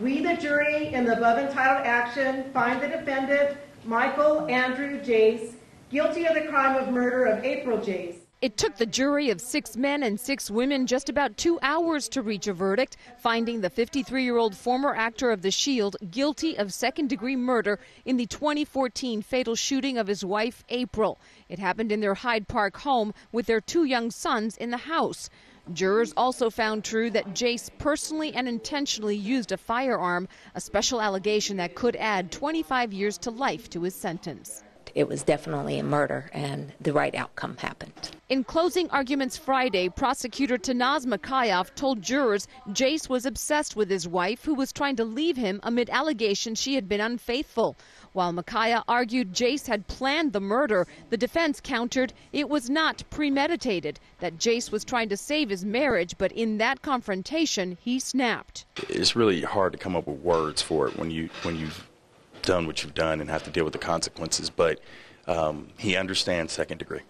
We, the jury, in the above entitled action, find the defendant, Michael Andrew Jace, guilty of the crime of murder of April Jace. It took the jury of six men and six women just about two hours to reach a verdict, finding the 53 year old former actor of The Shield guilty of second degree murder in the 2014 fatal shooting of his wife, April. It happened in their Hyde Park home with their two young sons in the house. Jurors also found true that Jace personally and intentionally used a firearm, a special allegation that could add 25 years to life to his sentence. It was definitely a murder, and the right outcome happened. In closing arguments Friday, prosecutor Tannaz Mokayef told jurors Jace was obsessed with his wife, who was trying to leave him amid allegations she had been unfaithful. While Mokayef argued Jace had planned the murder, the defense countered it was not premeditated, that Jace was trying to save his marriage, but in that confrontation, he snapped. It's really hard to come up with words for it when you when you've done what you've done and have to deal with the consequences. But um, he understands second degree,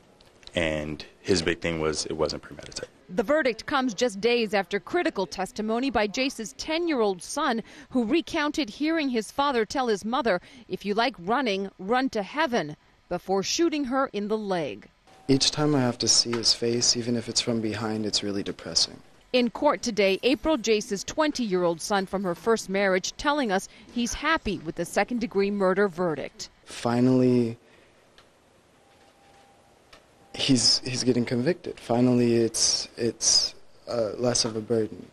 and his big thing was it wasn't premeditated. The verdict comes just days after critical testimony by Jace's 10 year old son, who recounted hearing his father tell his mother, If you like running, run to heaven, before shooting her in the leg. Each time I have to see his face, even if it's from behind, it's really depressing. In court today, April Jace's 20 year old son from her first marriage telling us he's happy with the second degree murder verdict. Finally, he's, he's getting convicted. Finally, it's, it's uh, less of a burden.